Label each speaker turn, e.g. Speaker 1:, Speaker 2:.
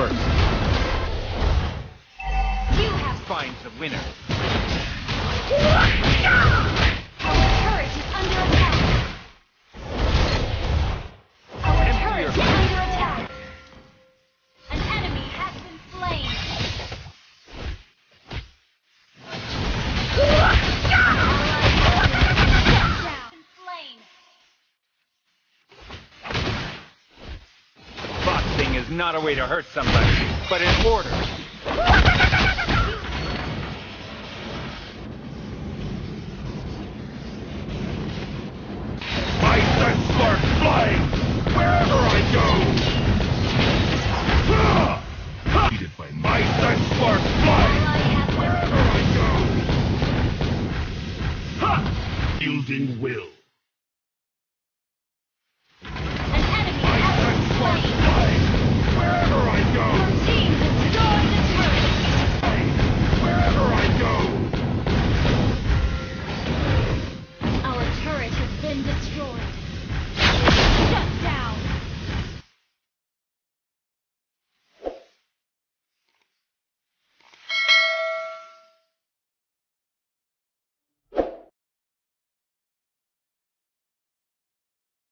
Speaker 1: works.
Speaker 2: You have
Speaker 1: Finds the winner. Not a way to hurt somebody, but in order.
Speaker 3: My sun sparks flying wherever I go. Defeated by my sun sparks flying wherever I go. Ha! Yielding will.